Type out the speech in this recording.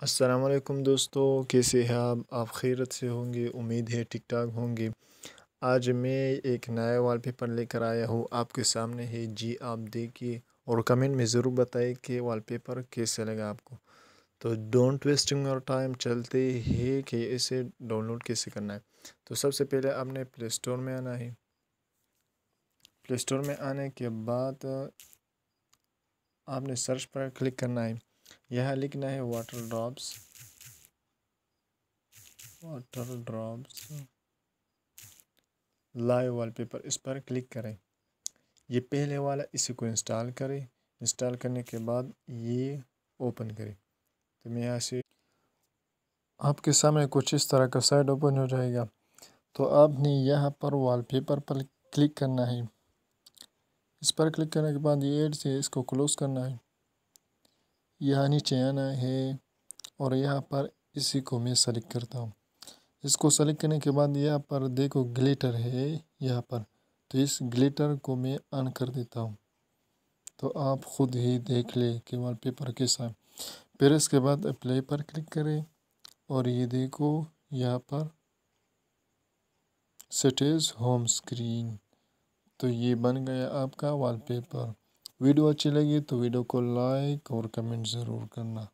अस्सलाम वालेकुम दोस्तों, कैसे हैं आप? आप खैरत से होंगे, उम्मीद है ठीक ठाक होंगे। आज मैं एक नया वॉलपेपर लेकर आया हूँ, आपके सामने है। जी, आप देखिए और कमेंट में ज़रूर बताएँ कि वॉलपेपर कैसे लगा आपको। तो डोंट वेस्टिंग योर टाइम चलते हैं कि इसे डाउनलोड कैसे करना है। तो सबसे पहले आपने प्ले स्टोर में आना है। प्ले स्टोर में आने के बाद आपने सर्च पर क्लिक करना है। यहाँ लिखना है water drops water drops live wallpaper इस पर क्लिक करें। ये पहले वाला इसी को इंस्टॉल करें। इंस्टॉल करने के बाद ये ओपन करें। तो मैं यहाँ से आपके सामने कुछ इस तरह का साइड ओपन हो जाएगा। तो आपने यहाँ पर वॉलपेपर पर क्लिक करना है। इस पर क्लिक करने के बाद ये एड से इसको क्लोज़ करना है। यहाँ नीचे आना है और यहाँ पर इसी को मैं सेलेक्ट करता हूँ। इसको सेलेक्ट करने के बाद यहाँ पर देखो ग्लिटर है यहाँ पर। तो इस ग्लिटर को मैं ऑन कर देता हूँ। तो आप ख़ुद ही देख ले कि वाल पेपर कैसा है फिर इसके बाद अप्लाई पर क्लिक करें और ये देखो यहाँ पर सेटेज होम स्क्रीन तो ये बन गया आपका वॉलपेपर वीडियो अच्छी लगी तो वीडियो को लाइक और कमेंट ज़रूर करना।